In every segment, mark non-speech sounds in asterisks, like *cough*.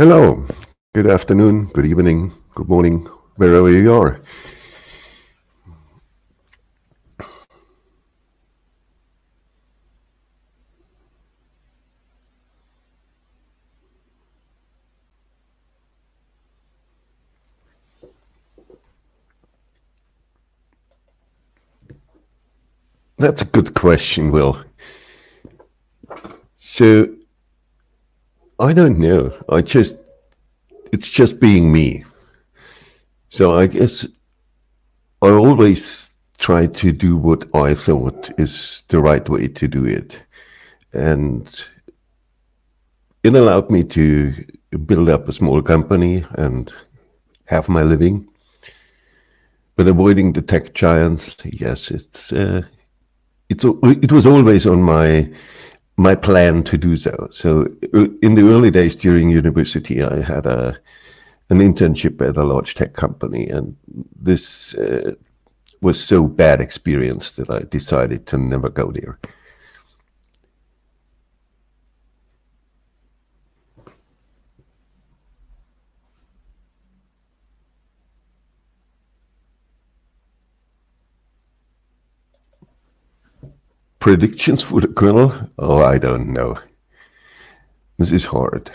Hello, good afternoon, good evening, good morning, wherever you are. That's a good question, Will. So I don't know. I just it's just being me. So I guess I always try to do what I thought is the right way to do it. And it allowed me to build up a small company and have my living. But avoiding the tech giants, yes, it's uh, it's it was always on my my plan to do so. So uh, in the early days during university, I had a an internship at a large tech company, and this uh, was so bad experience that I decided to never go there. Predictions for the kernel? Oh, I don't know. This is hard.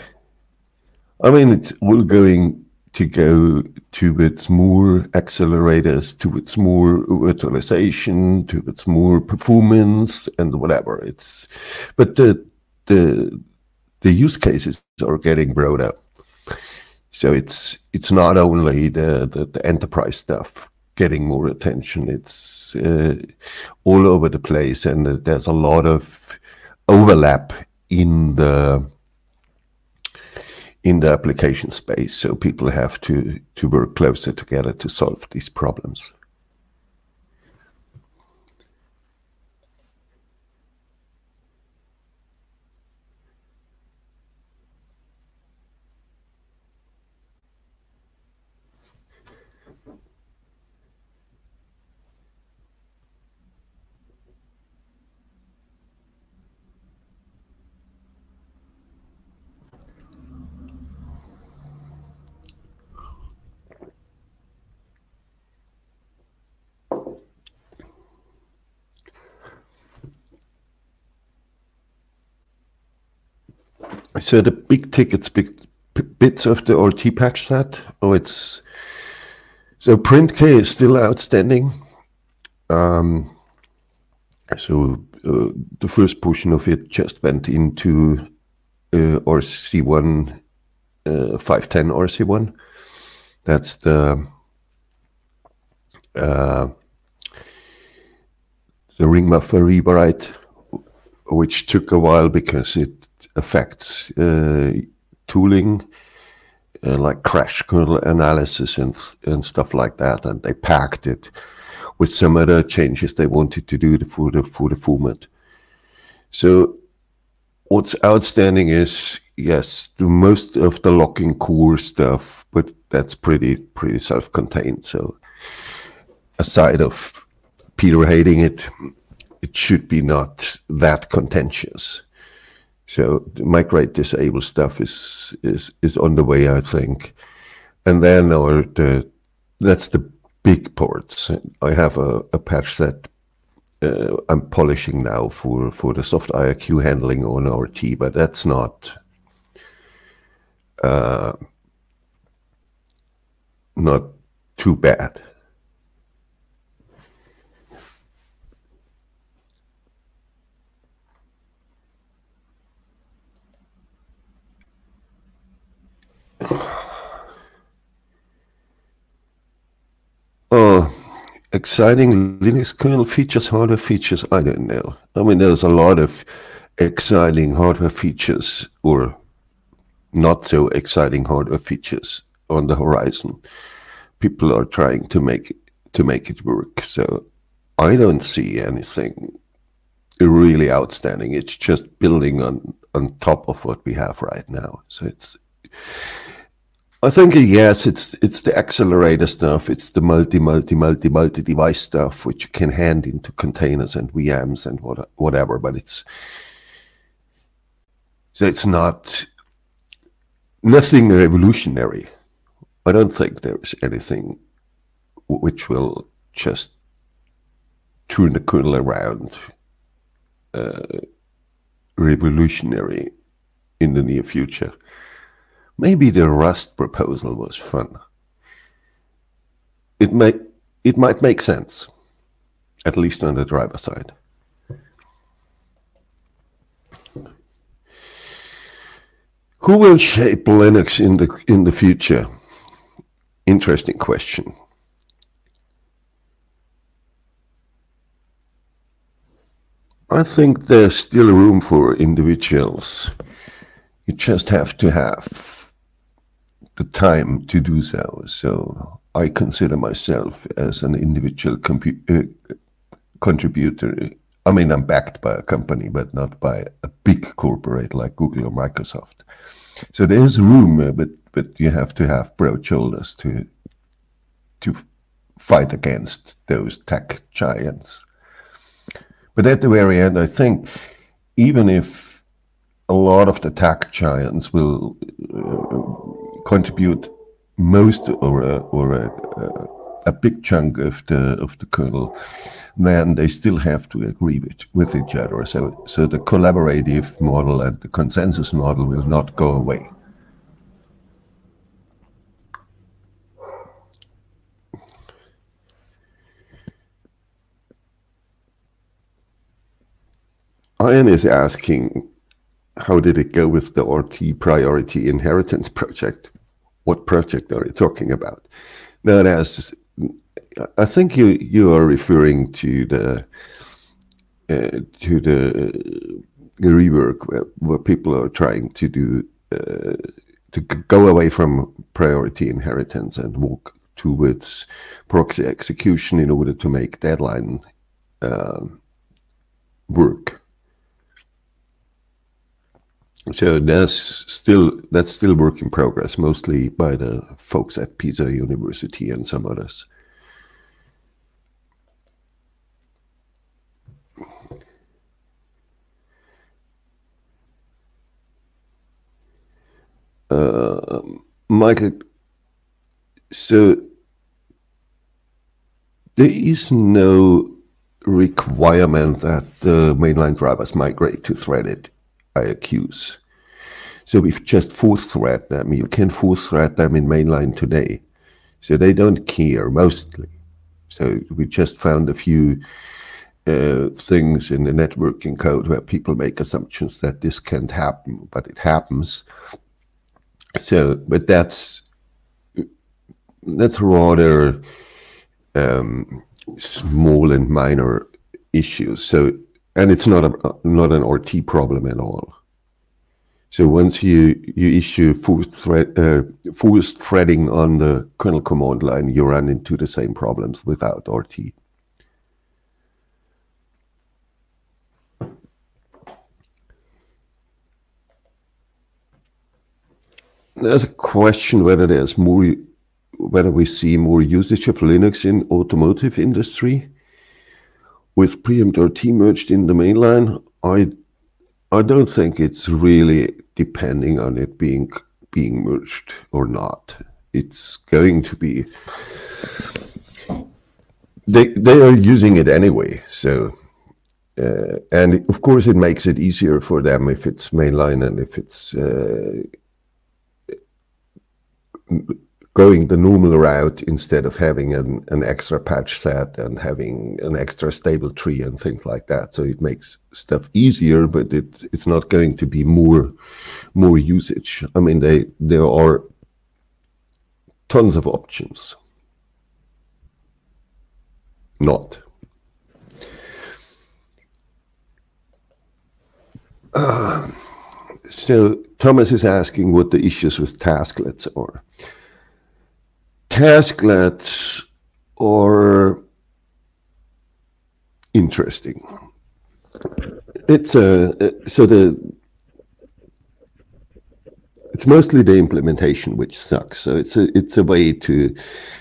I mean, it's all going to go towards more accelerators, towards more virtualization, towards more performance, and whatever. It's, but the the the use cases are getting broader. So it's it's not only the, the, the enterprise stuff getting more attention. It's uh, all over the place, and there's a lot of overlap in the in the application space. So people have to to work closer together to solve these problems. So the big tickets, big bits of the RT patch set. Oh, it's so printk is still outstanding. Um, so uh, the first portion of it just went into uh, RC1 uh, 510 RC1. That's the uh, the ring buffer rewrite, which took a while because it affects uh, tooling uh, like crash kernel analysis and and stuff like that, and they packed it with some other changes they wanted to do for the for the format. So what's outstanding is yes, the most of the locking core stuff, but that's pretty pretty self-contained. So aside of Peter hating it, it should be not that contentious. So migrate disable stuff is is is on the way, I think. And then or the that's the big ports. I have a, a patch that uh, I'm polishing now for for the soft IRQ handling on RT, but that's not uh, not too bad. Oh, exciting Linux kernel features, hardware features. I don't know. I mean, there's a lot of exciting hardware features or not so exciting hardware features on the horizon. People are trying to make it, to make it work. So I don't see anything really outstanding. It's just building on on top of what we have right now. So it's I think yes, it's it's the accelerator stuff. It's the multi multi multi multi device stuff which you can hand into containers and VMs and what, whatever. But it's so it's not nothing revolutionary. I don't think there is anything which will just turn the kernel around uh, revolutionary in the near future. Maybe the Rust proposal was fun. It might it might make sense, at least on the driver side. Who will shape Linux in the in the future? Interesting question. I think there's still room for individuals. You just have to have the time to do so. So I consider myself as an individual uh, contributor. I mean, I'm backed by a company, but not by a big corporate like Google or Microsoft. So there's room, uh, but but you have to have broad shoulders to to fight against those tech giants. But at the very end, I think even if a lot of the tech giants will uh, contribute most or a, or a, a, big chunk of the of the kernel, then they still have to agree with, with each other. So so the collaborative model and the consensus model will not go away. Ian is asking, how did it go with the RT priority inheritance project? What project are you talking about? Now, as I think you you are referring to the uh, to the rework where, where people are trying to do uh, to go away from priority inheritance and walk towards proxy execution in order to make deadline uh, work so that's still that's still work in progress, mostly by the folks at Pisa University and some others. Uh, Michael, so there is no requirement that the mainline drivers migrate to threaded IRQs. So we've just force thread them. You can force thread them in mainline today. So they don't care mostly. So we just found a few uh, things in the networking code where people make assumptions that this can't happen, but it happens. So, but that's that's rather um, small and minor issues. So and it's not a not an RT problem at all. So once you you issue forced thread uh, threading on the kernel command line, you run into the same problems without RT. There's a question whether there's more, whether we see more usage of Linux in automotive industry with preempt RT merged in the mainline, I I don't think it's really depending on it being being merged or not. It's going to be they they are using it anyway, so uh, and of course it makes it easier for them if it's mainline and if it's uh, going the normal route instead of having an, an extra patch set and having an extra stable tree and things like that. So it makes stuff easier, but it, it's not going to be more more usage. I mean, they there are tons of options. Not. Uh, so Thomas is asking what the issues with tasklets are tasklets are interesting. It's a so the it's mostly the implementation which sucks. So it's a it's a way to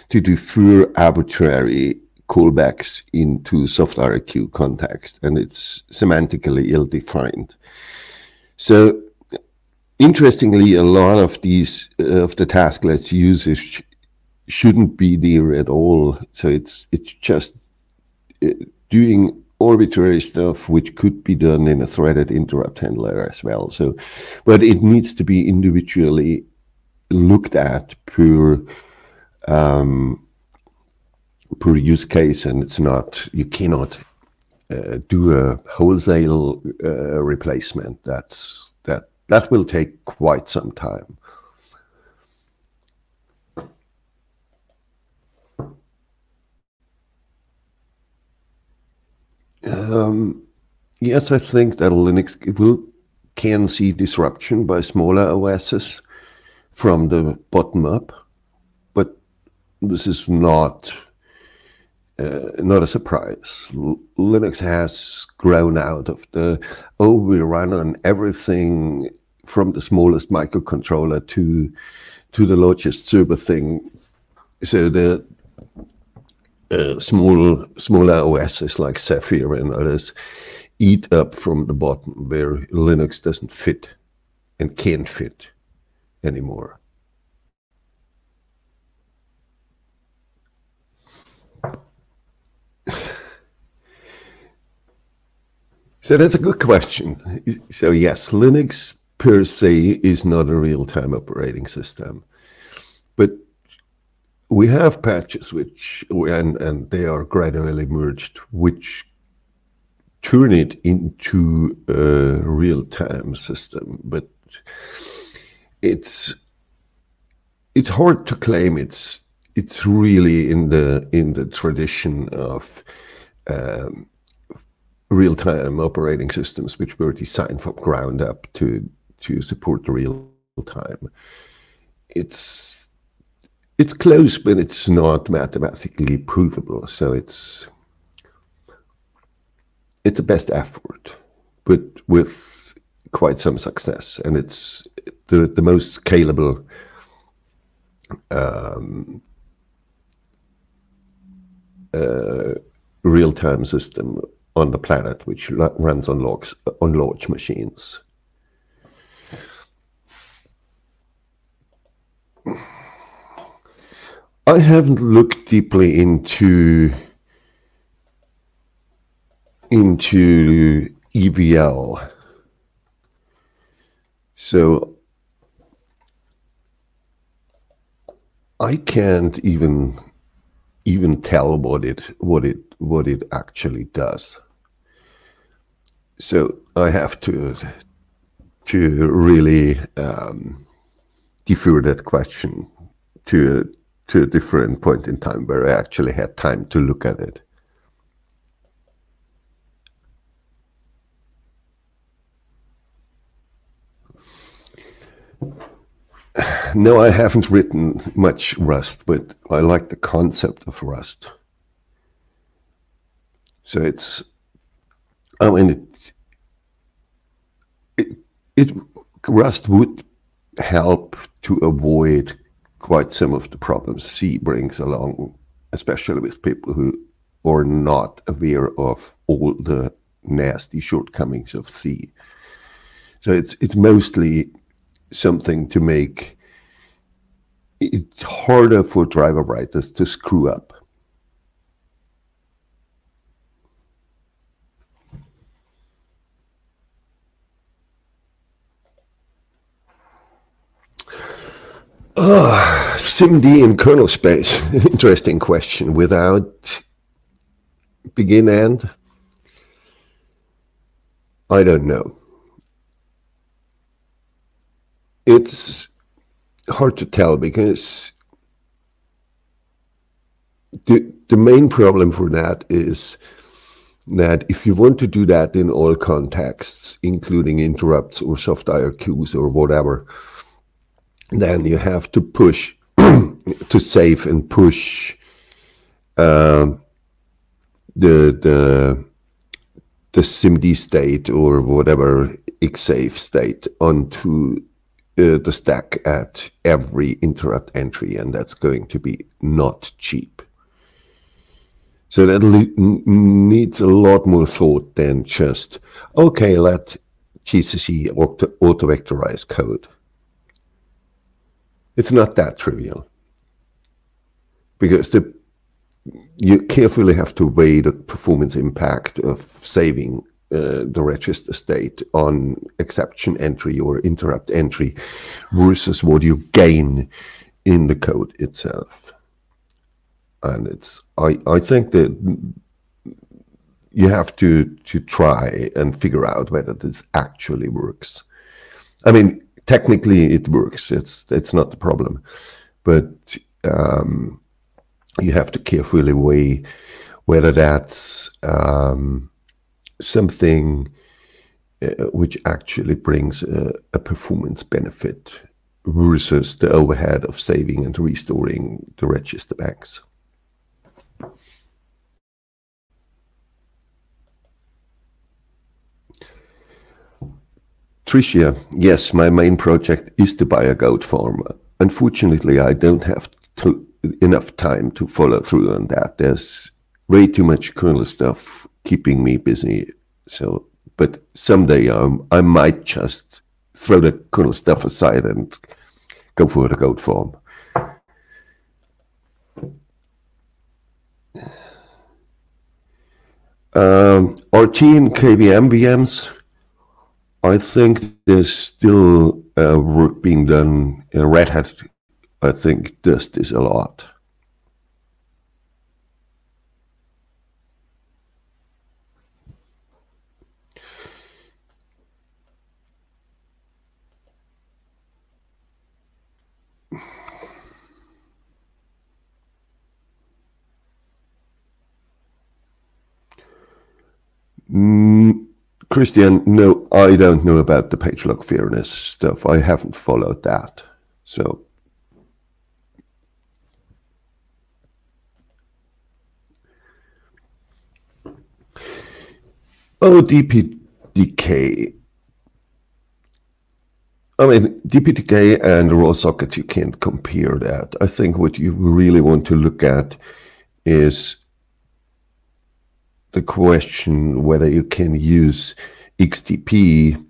to defer arbitrary callbacks into soft IRQ context, and it's semantically ill defined. So interestingly, a lot of these uh, of the tasklets usage shouldn't be there at all. So it's it's just uh, doing arbitrary stuff which could be done in a threaded interrupt handler as well. So, but it needs to be individually looked at per um, per use case, and it's not you cannot uh, do a wholesale uh, replacement. That's that that will take quite some time. Um, yes, I think that Linux will can see disruption by smaller OSs from the bottom up, but this is not uh, not a surprise. L Linux has grown out of the oh we run on everything from the smallest microcontroller to to the largest server thing. So the uh, small smaller OSs like Zephyr and others eat up from the bottom where Linux doesn't fit and can't fit anymore. So that's a good question. So yes, Linux per se is not a real-time operating system, but we have patches which and and they are gradually merged, which turn it into a real-time system. But it's it's hard to claim it's it's really in the in the tradition of um, real-time operating systems which were designed from ground up to to support real time. It's it's close, but it's not mathematically provable. So it's it's a best effort, but with quite some success, and it's the the most scalable um, uh, real-time system on the planet, which runs on logs on large machines. I haven't looked deeply into into EVL. So I can't even even tell what it what it what it actually does. So I have to to really um, defer that question to to a different point in time where I actually had time to look at it. No, I haven't written much Rust, but I like the concept of Rust. So it's, I mean, it, it, it Rust would help to avoid quite some of the problems C brings along, especially with people who are not aware of all the nasty shortcomings of C. So it's it's mostly something to make it harder for driver writers to screw up. Ah, oh, SIMD in kernel space. *laughs* Interesting question. Without begin end? I don't know. It's hard to tell because the, the main problem for that is that if you want to do that in all contexts, including interrupts or soft IRQs or whatever, then you have to push *clears throat* to save and push uh, the the the SIMD state or whatever XSAVE state onto uh, the stack at every interrupt entry, and that's going to be not cheap. So that needs a lot more thought than just okay. Let GCC auto, auto vectorized code. It's not that trivial because the you carefully have to weigh the performance impact of saving uh, the register state on exception entry or interrupt entry versus what you gain in the code itself. And it's I, I think that you have to to try and figure out whether this actually works. I mean, technically it works. It's it's not the problem, but um, you have to carefully weigh whether that's um, something uh, which actually brings a, a, performance benefit versus the overhead of saving and restoring the register banks. Tricia, yes, my main project is to buy a goat farm. Unfortunately, I don't have to, enough time to follow through on that. There's way too much kernel stuff keeping me busy. So, but someday um, I might just throw the kernel stuff aside and go for the goat farm. Um, RT and KVM VMs I think there's still uh, work being done. Uh, Red Hat, I think, does this a lot. Mm. Christian, no, I don't know about the page fairness stuff. I haven't followed that. So Oh, DPDK. I mean, DPDK and raw sockets, you can't compare that. I think what you really want to look at is the question whether you can use XDP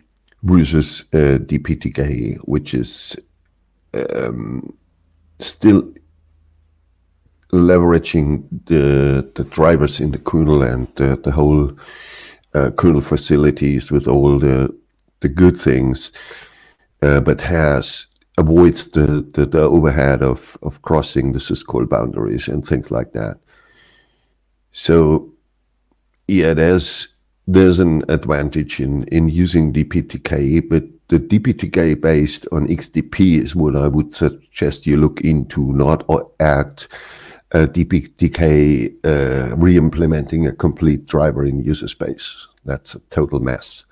versus uh, DPDK, which is um, still leveraging the the drivers in the kernel and uh, the whole uh, kernel facilities with all the the good things, uh, but has avoids the, the, the overhead of of crossing the syscall boundaries and things like that. So yeah, there's there's an advantage in in using DPDK, but the DPDK based on XDP is what I would suggest you look into, not add uh, DPDK uh, re-implementing a complete driver in user space. That's a total mess.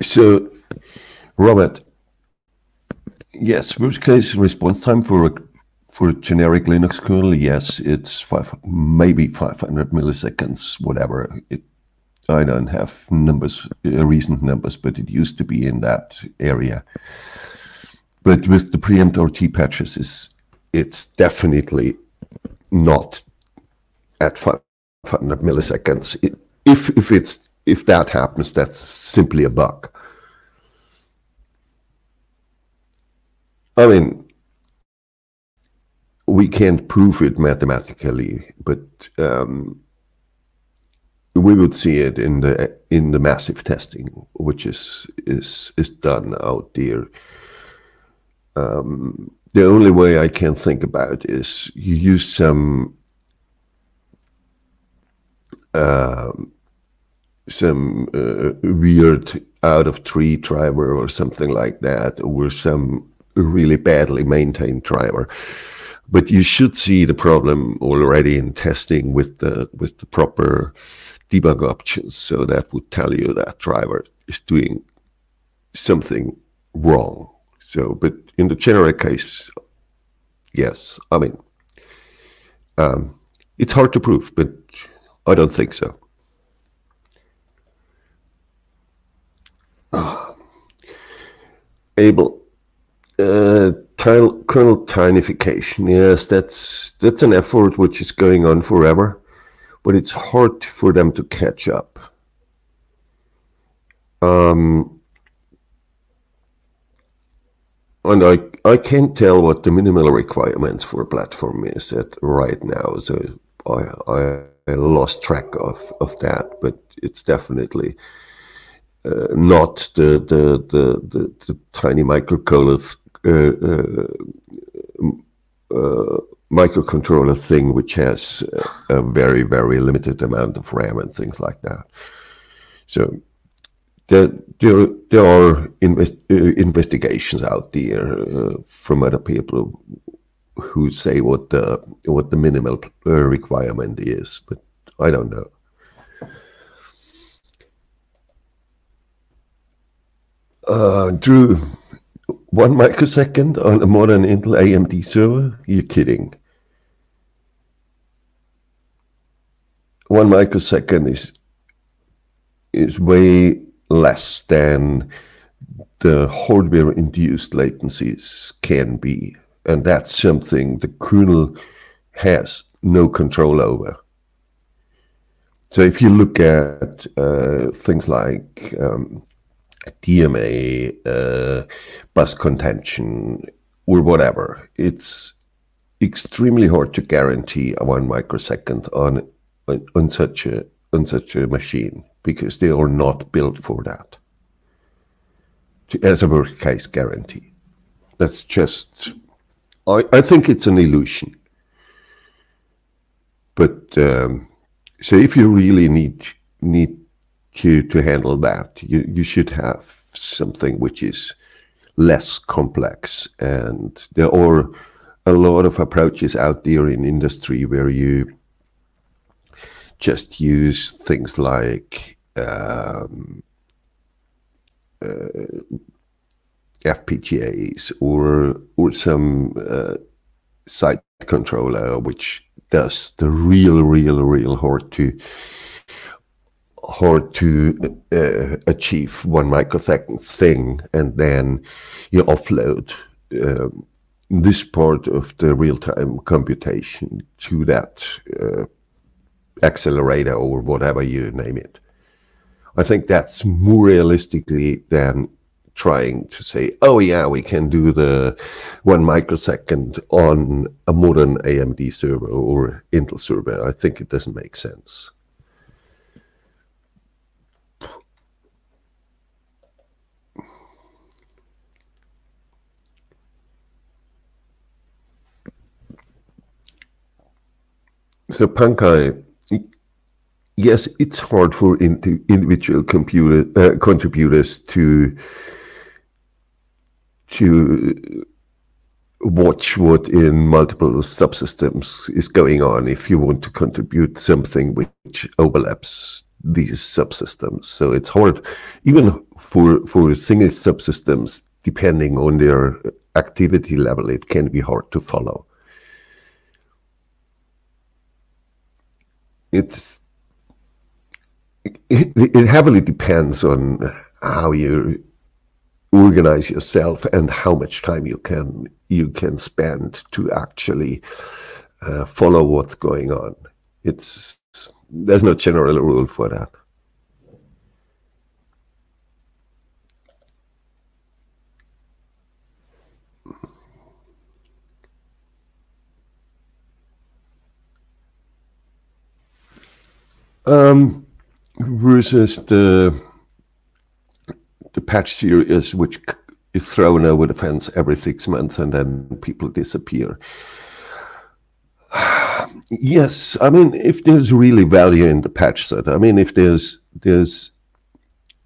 So, Robert, Yes, worst case response time for a for a generic Linux kernel, yes, it's five maybe 500 milliseconds, whatever. It, I don't have numbers, uh, recent numbers, but it used to be in that area. But with the preempt RT patches, is it's definitely not at 500 milliseconds. It, if if it's if that happens, that's simply a bug. I mean, we can't prove it mathematically, but um, we would see it in the in the massive testing, which is is is done out there. Um, the only way I can think about is you use some uh, some uh, weird out of tree driver or something like that, or some really badly maintained driver. But you should see the problem already in testing with the with the proper debug options. So that would tell you that driver is doing something wrong. So, but in the general case, yes, I mean, um, it's hard to prove, but I don't think so. Uh, Abel, uh, kernel, tinification. Yes, that's that's an effort which is going on forever, but it's hard for them to catch up. Um, and I I can't tell what the minimal requirements for a platform is at right now. So I I lost track of of that, but it's definitely uh, not the the the the, the tiny uh, microcontroller thing, which has a very very limited amount of RAM and things like that. So there there there are invest, uh, investigations out there uh, from other people who say what the what the minimal requirement is, but I don't know. Uh, Drew, one microsecond on a modern Intel AMD server? You're kidding. One microsecond is is way less than the hardware-induced latencies can be, and that's something the kernel has no control over. So if you look at uh, things like um, DMA, uh, bus contention, or whatever. It's extremely hard to guarantee a one microsecond on on such a on such a machine because they are not built for that. As a worst case guarantee, that's just. I I think it's an illusion. But um, so if you really need need to to handle that. You you should have something which is less complex, and there are a lot of approaches out there in industry where you just use things like um, uh, FPGAs or or some uh, site controller which does the real, real, real hard to hard to uh, achieve one microsecond thing and then you offload um, this part of the real-time computation to that uh, accelerator or whatever you name it. I think that's more realistically than trying to say, oh yeah, we can do the one microsecond on a modern AMD server or Intel server. I think it doesn't make sense. So Pankai, yes, it's hard for individual computer uh, contributors to to watch what in multiple subsystems is going on if you want to contribute something which overlaps these subsystems. So it's hard, even for for single subsystems, depending on their activity level, it can be hard to follow. It's it, it heavily depends on how you organize yourself and how much time you can you can spend to actually uh, follow what's going on. It's there's no general rule for that. Um, versus the the patch series, which is thrown over the fence every six months and then people disappear. *sighs* yes, I mean, if there's really value in the patch set, I mean, if there's there's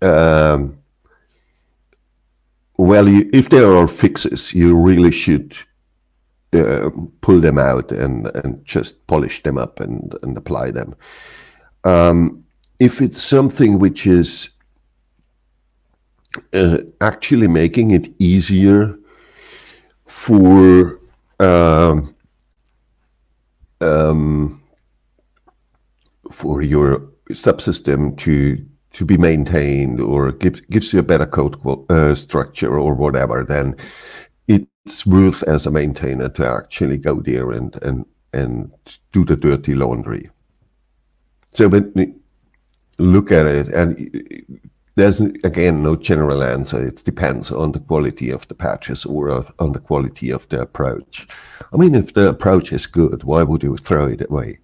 um, well, you, if there are fixes, you really should uh, pull them out and and just polish them up and and apply them. Um, if it's something which is uh, actually making it easier for um, um, for your subsystem to to be maintained or gives gives you a better code uh, structure or whatever, then it's worth as a maintainer to actually go there and and and do the dirty laundry. So, when but look at it, and there's again no general answer. It depends on the quality of the patches or on the quality of the approach. I mean, if the approach is good, why would you throw it away?